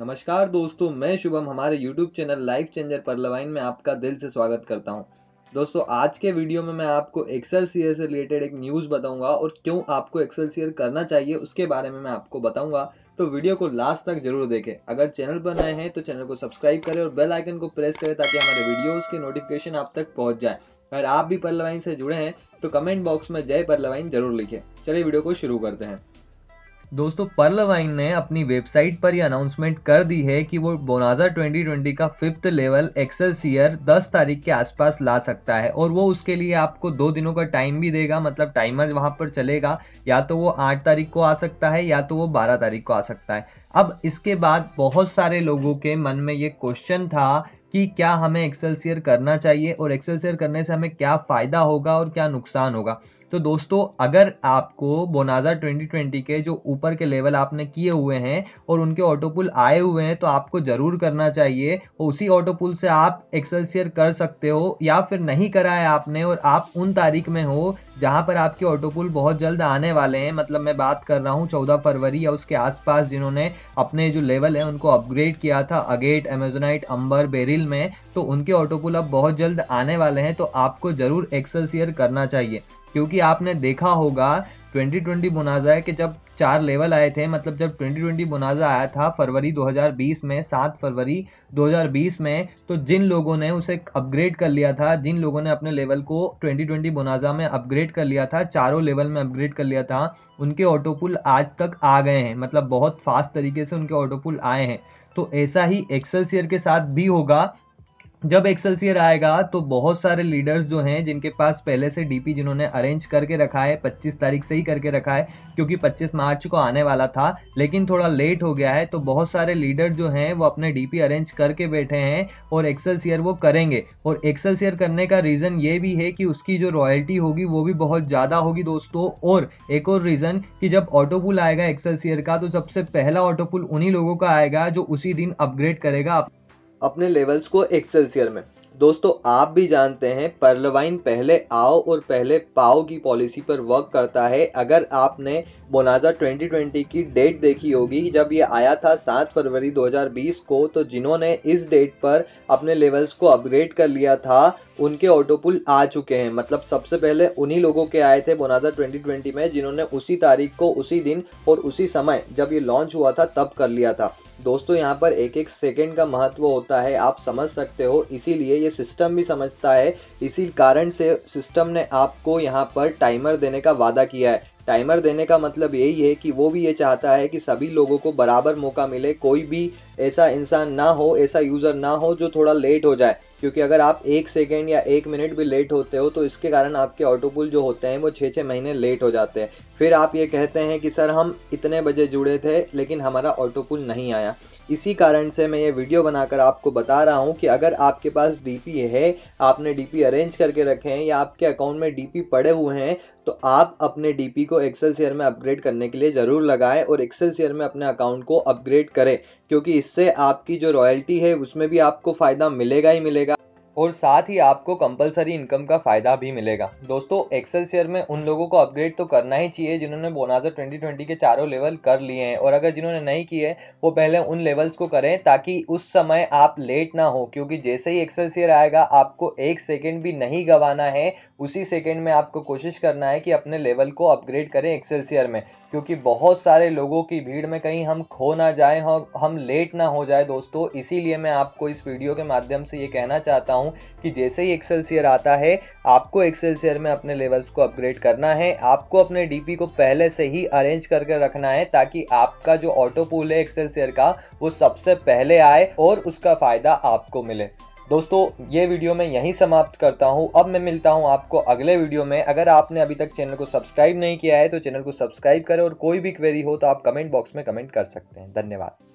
नमस्कार दोस्तों, मैं शुभम, हमारे YouTube चैनल लाइफ चेंजर पर लवाइन में आपका दिल से स्वागत करता हूँ। दोस्तों, आज के वीडियो में मैं आपको एक्सेल सीयर से रिलेटेड एक न्यूज़ बताऊँगा और क्यों आपको एक्सेल सीयर करना चाहिए उसके बारे में मैं आपको बताऊँगा। तो वीडियो को लास्ट तक ज़रूर देखें। अगर चैनल पर नए हैं तो चैनल को सब्सक्राइब करें और बेल आइकन को प्रेस करें ताकि हमारे वीडियोस के नोटिफिकेशन आप तक पहुँच जाए। अगर आप भी परलवाइन से जुड़े हैं तो कमेंट बॉक्स में जय परलवाइन ज़रूर लिखें। चलिए वीडियो को शुरू करते हैं। दोस्तों पर्लवाइन ने अपनी वेबसाइट पर यह अनाउंसमेंट कर दी है कि वो बोनाजा 2020 का फिफ्थ लेवल एक्सेल सीयर 10 तारीख के आसपास ला सकता है और वो उसके लिए आपको दो दिनों का टाइम भी देगा मतलब टाइमर वहाँ पर चलेगा। या तो वो 8 तारीख को आ सकता है, या तो वो 12 तारीख को आ सकता है। अब इसके बाद बहुत सारे लोगों के मन में ये क्वेश्चन था कि क्या हमें एक्सेलसियर करना चाहिए और एक्सेलसियर करने से हमें क्या फ़ायदा होगा और क्या नुकसान होगा? तो दोस्तों, अगर आपको बोनाजा 2020 के जो ऊपर के लेवल आपने किए हुए हैं और उनके ऑटोपुल आए हुए हैं तो आपको ज़रूर करना चाहिए और उसी ऑटोपुल से आप एक्सेलसियर कर सकते हो या फिर नहीं करा है आपने और आप उन तारीख में हो जहाँ पर आपके ऑटोपुल बहुत जल्द आने वाले हैं। मतलब मैं बात कर रहा हूँ चौदह फरवरी या उसके आसपास जिन्होंने अपने जो लेवल है उनको अपग्रेड किया था। अगेट एमेजोनाइट अंबर बेरिल में तो उनके ऑटोपुल अब बहुत जल्द आने वाले हैं तो आपको ज़रूर एक्सेल करना चाहिए। क्योंकि आपने देखा होगा 2020 बोनाजा है कि जब चार लेवल आए थे मतलब जब 2020 बोनाजा आया था फरवरी 2020 में 7 फरवरी 2020 में तो जिन लोगों ने उसे अपग्रेड कर लिया था, जिन लोगों ने अपने लेवल को 2020 बोनाजा में अपग्रेड कर लिया था, चारों लेवल में अपग्रेड कर लिया था, उनके ऑटोपुल आज तक आ गए हैं। मतलब बहुत फास्ट तरीके से उनके ऑटोपुल आए हैं। तो ऐसा ही एक्सेल के साथ भी होगा जब एक्सेलसियर आएगा तो बहुत सारे लीडर्स जो हैं, जिनके पास पहले से डीपी जिन्होंने अरेंज करके रखा है 25 तारीख से ही करके रखा है, क्योंकि 25 मार्च को आने वाला था, लेकिन थोड़ा लेट हो गया है तो बहुत सारे लीडर जो हैं, वो अपने डीपी अरेंज करके बैठे हैं, और एक्सेलसियर वो करेंगे। और एक्सेलसियर करने का रीज़न ये भी है कि उसकी जो रॉयल्टी होगी, वो भी बहुत ज़्यादा होगी दोस्तों, और एक और रीज़न कि जब ऑटोपुल आएगा एक्सेलसियर का तो सबसे पहला ऑटोपुल उन्हीं लोगों का आएगा, जो उसी दिन अपग्रेड करेगा। अपने लेवल्स को एक्सेलसियर में। दोस्तों, आप भी जानते हैं परलवाइन पहले आओ और पहले पाओ की पॉलिसी पर वर्क करता है। अगर आपने बोनाजा 2020 की डेट देखी होगी, जब ये आया था 7 फरवरी 2020 को तो जिन्होंने इस डेट पर अपने लेवल्स को अपग्रेड कर लिया था उनके ऑटोपुल आ चुके हैं। मतलब सबसे पहले उन्हीं लोगों के आए थे बोनाजा 2020 में, जिन्होंने उसी तारीख को, उसी दिन और उसी समय जब ये लॉन्च हुआ था, तब कर लिया था। दोस्तों, यहाँ पर एक एक सेकेंड का महत्व होता है, आप समझ सकते हो। इसीलिए ये सिस्टम भी समझता है। इसी कारण से सिस्टम ने आपको यहाँ पर टाइमर देने का वादा किया है। टाइमर देने का मतलब यही है कि वो भी ये चाहता है कि सभी लोगों को बराबर मौका मिले, कोई भी ऐसा इंसान ना हो, ऐसा यूज़र ना हो जो थोड़ा लेट हो जाए। क्योंकि अगर आप एक सेकेंड या एक मिनट भी लेट होते हो तो इसके कारण आपके ऑटोपुल जो होते हैं, वो छः छः महीने लेट हो जाते हैं। फिर आप ये कहते हैं कि, सर, हम इतने बजे जुड़े थे, लेकिन हमारा ऑटोपुल नहीं आया। इसी कारण से मैं ये वीडियो बनाकर आपको बता रहा हूँ कि अगर आपके पास डीपी है, आपने डीपी अरेंज करके रखे हैं, या आपके अकाउंट में डीपी पड़े हुए हैं तो आप अपने डीपी को एक्सेल शेयर में अपग्रेड करने के लिए ज़रूर लगाएँ और एक्सेल शेयर में अपने अकाउंट को अपग्रेड करें। क्योंकि इससे आपकी जो रॉयल्टी है उसमें भी आपको फ़ायदा मिलेगा ही मिलेगा। और साथ ही आपको कंपलसरी इनकम का फ़ायदा भी मिलेगा। दोस्तों एक्सेल शेयर में उन लोगों को अपग्रेड तो करना ही चाहिए जिन्होंने बोनाजा 2020 के चारों लेवल कर लिए हैं और अगर जिन्होंने नहीं किए, वो पहले उन लेवल्स को करें ताकि उस समय आप लेट ना हो, क्योंकि जैसे ही एक्सेल शेयर आएगा, आपको एक सेकेंड भी नहीं गंवाना है। उसी सेकेंड में आपको कोशिश करना है कि अपने लेवल को अपग्रेड करें एक्सेलसियर में, क्योंकि बहुत सारे लोगों की भीड़ में कहीं हम खो ना जाए, हम लेट ना हो जाए। दोस्तों, इसीलिए मैं आपको इस वीडियो के माध्यम से ये कहना चाहता हूँ कि जैसे ही एक्सेलसियर आता है, आपको एक्सेलसियर में अपने लेवल्स को अपग्रेड करना है। आपको अपने डीपी को पहले से ही अरेंज करके रखना है ताकि आपका जो ऑटो पूल है एक्सेलसियर का, वो सबसे पहले आए और उसका फ़ायदा आपको मिले। दोस्तों, ये वीडियो मैं यहीं समाप्त करता हूँ। अब मैं मिलता हूँ आपको अगले वीडियो में। अगर आपने अभी तक चैनल को सब्सक्राइब नहीं किया है तो चैनल को सब्सक्राइब करें और कोई भी क्वेरी हो तो आप कमेंट बॉक्स में कमेंट कर सकते हैं। धन्यवाद।